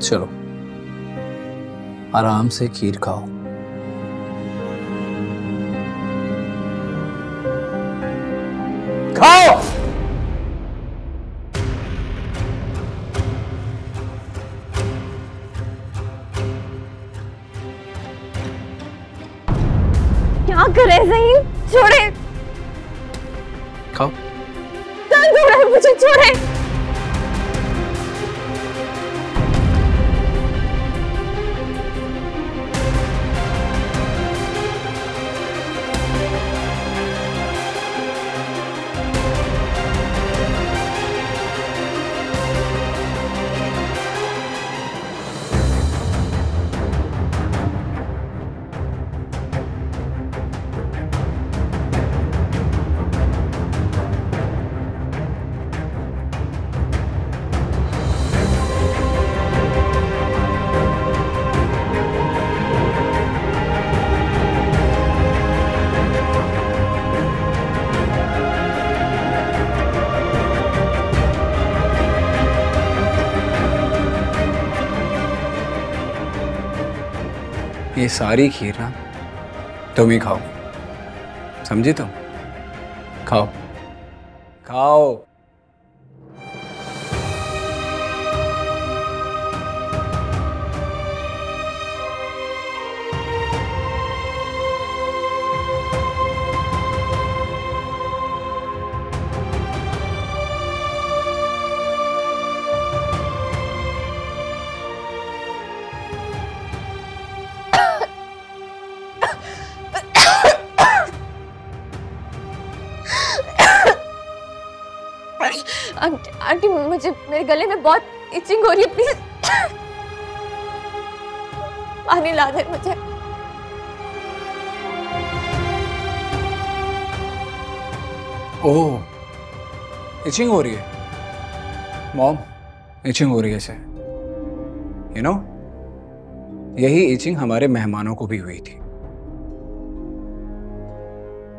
चलो। आराम से खीर खाओ। खाओ! क्या करे सही छोड़े। ये सारी खीर ना तुम ही खाओ समझी तुम? खाओ। खाओ। आंटी, मुझे, मेरे गले में बहुत इचिंग हो रही है प्लीज़ पानी ला दे मुझे। ओह इचिंग हो रही है? मॉम इचिंग हो रही है इसे यू नो यही इचिंग हमारे मेहमानों को भी हुई थी।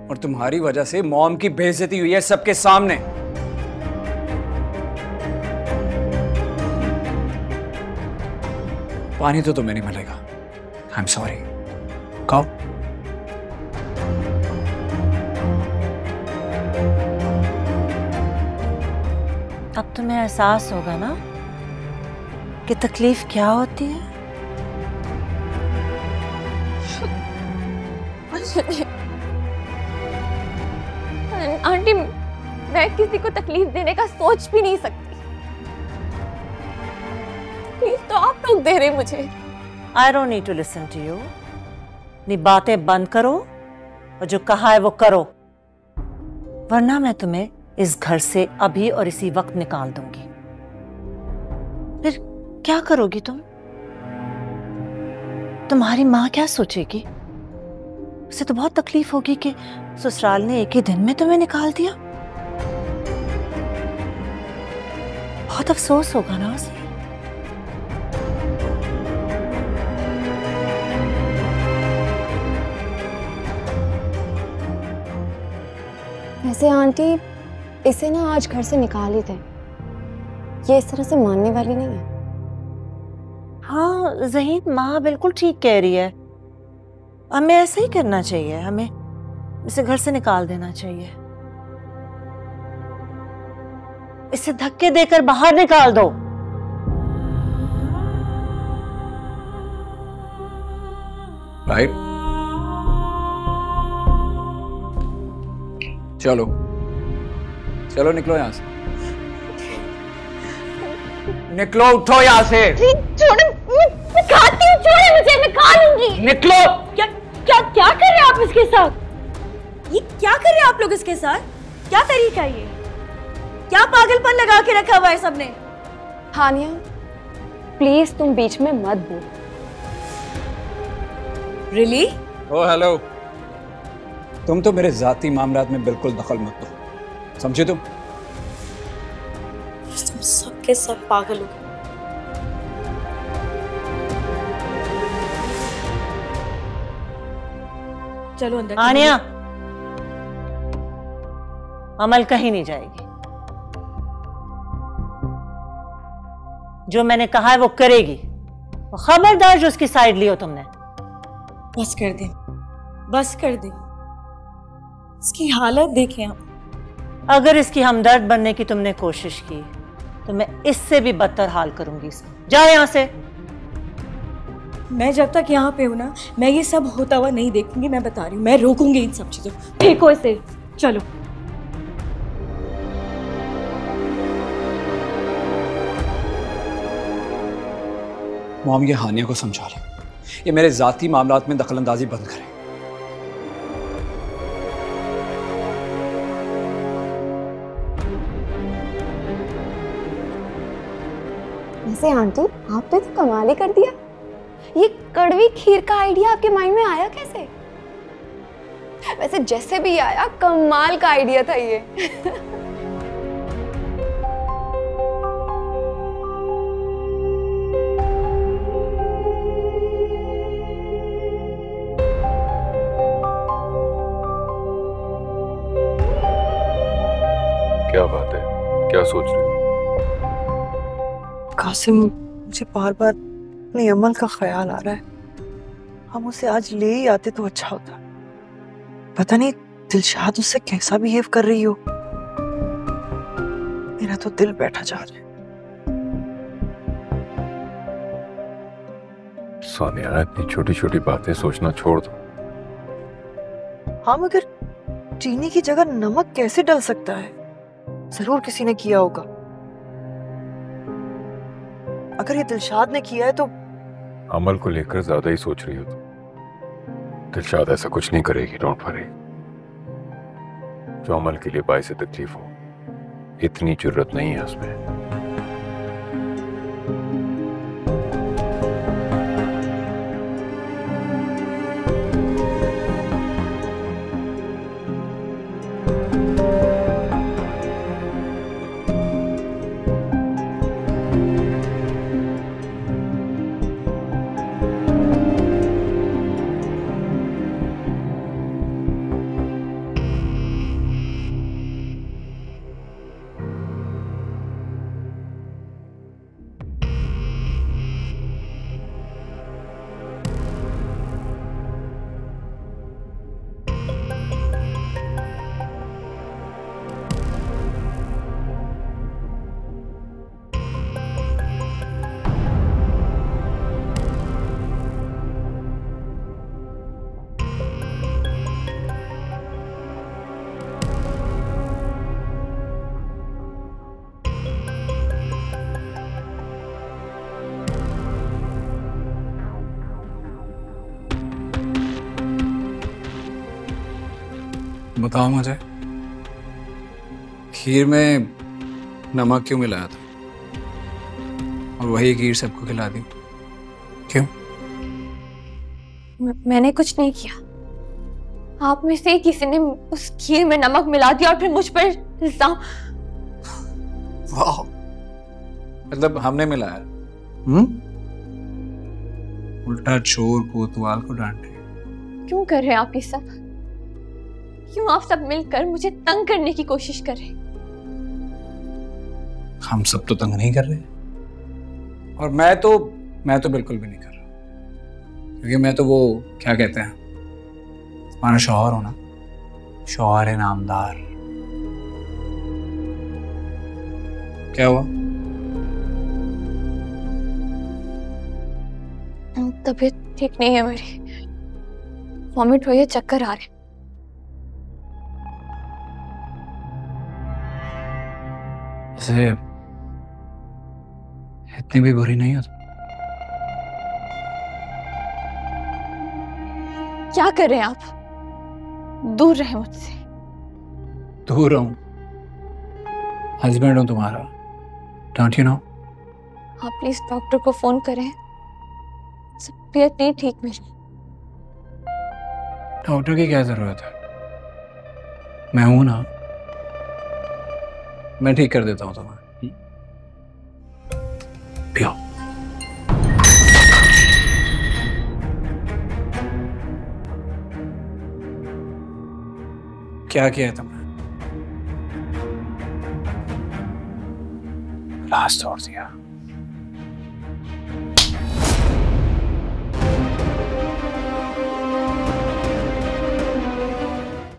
और तुम्हारी वजह से मॉम की बेइज्जती हुई है सबके सामने। पानी तो तुम्हें नहीं मिलेगा। आई एम सॉरी खाओ अब तुम्हें एहसास होगा ना कि तकलीफ़ क्या होती है। आंटी मैं किसी को तकलीफ़ देने का सोच भी नहीं सकती। तकलीफ़ तो आप लोग दे रहे मुझे। I don't need to listen to you अपनी बातें बंद करो और जो कहा है वो करो। वरना मैं तुम्हें इस घर से अभी और इसी वक्त निकाल दूँगी। फिर क्या करोगी तुम? तुम्हारी माँ क्या सोचेगी? उसे तो बहुत तकलीफ़ होगी कि ससुराल ने एक ही दिन में तुम्हें निकाल दिया। बहुत अफसोस होगा ना उसे। वैसे आंटी इसे ना आज घर से निकाल ही थे ये इस तरह से मानने वाली नहीं है। हाँ जहीन माँ बिल्कुल ठीक कह रही है। हमें ऐसा ही करना चाहिए हमें इसे घर से निकाल देना चाहिए। इसे धक्के देकर बाहर निकाल दो। राइट चलो। चलो निकलो यहाँ से। निकलो उठो यहाँ से। छोड़े मैं, मैं खाती हूँ छोड़े मुझे मैं खा लूँगी। निकलो। क्या क्या क्या कर रहे हैं आप इसके साथ? ये क्या कर रहे हैं आप लोग इसके साथ? क्या तरीका है ये? क्या पागलपन लगा के रखा हुआ है सबने? हानिया प्लीज़ तुम बीच में मत बोल। रियली ओ हेलो तुम तो मेरे जाती मामलात में बिल्कुल दखल मत दो। समझे तुम? तुम सबके सब पागल हो गए। चलो अंदर आनिया अमल कहीं नहीं जाएगी। जो मैंने कहा है वो करेगी। खबरदार जो उसकी साइड ली हो तुमने। बस कर दे। बस कर दे। इसकी हालत देखें आप। अगर इसकी हमदर्द बनने की तुमने कोशिश की तो मैं इससे भी बदतर हाल करूँगी इसका। जाओ यहाँ से। मैं जब तक यहाँ पे हूँ ना मैं ये सब होता हुआ नहीं देखूँगी मैं बता रही हूँ मैं रोकूँगी इन सब चीज़ों को। फेंको इसे। चलो। मॉम ये हानिया को समझा लो ये मेरे जाती मामलात में दखल अंदाजी बंद करें। वैसे आंटी आपने तो कमाल ही कर दिया। ये कड़वी खीर का आइडिया आपके माइंड में आया कैसे? वैसे जैसे भी आया, कमाल का आइडिया था ये। क्या बात है? क्या सोच रही हो? कासिम मुझे बार बार अपने अमल का ख्याल आ रहा है। हम उसे आज ले ही आते तो अच्छा होता। पता नहीं दिलशाद उससे कैसा बिहेव कर रही हो? मेरा तो दिल बैठा जा रहा है। सोनिया इतनी छोटी छोटी बातें सोचना छोड़ दो। हाँ मगर चीनी की जगह नमक कैसे डल सकता है? ज़रूर किसी ने किया होगा। अगर ये दिलशाद ने किया है तो अमल को लेकर ज़्यादा ही सोच रही हो तुम। दिलशाद ऐसा कुछ नहीं करेगी, डोंट वरी। जो अमल के लिए बायस तकलीफ़ हो, इतनी ज़रूरत नहीं है उसमें। बताओ मुझे। खीर में नमक क्यों मिलाया था? और वही खीर सबको खिला दी। क्यों? मैंने कुछ नहीं किया। आप में से किसी ने उस खीर में नमक मिला दिया और फिर मुझ पर इल्ज़ाम। वाह। मतलब हमने मिलाया? हम्म उल्टा चोर कोतवाल को डांटे। क्यों कर रहे हैं आप ये सब? क्यों आप सब मिलकर मुझे तंग करने की कोशिश कर रहे हैं? हम सब तो तंग नहीं कर रहे। और मैं तो मैं तो बिल्कुल भी नहीं कर रहा। क्योंकि मैं तो वो क्या कहते हैं? हमारा शौहर होना शौहर है नामदार। क्या हुआ? तबीयत ठीक नहीं है मेरी। वॉमिट हुई है चक्कर आ रहे वैसे इतनी भी बुरी नहीं हो क्या कर रहे हैं आप? दूर रहे मुझसे। दूर रहूँ? हस्बैंड हूँ तुम्हारा। डोंट यू नो आप प्लीज़ डॉक्टर को फ़ोन करें। तबीयत नहीं ठीक मेरी। डॉक्टर की क्या ज़रूरत है? मैं हूँ ना। मैं ठीक कर देता हूँ तुम्हें? पियो। क्या किया है तुमने? लास्ट और दिया।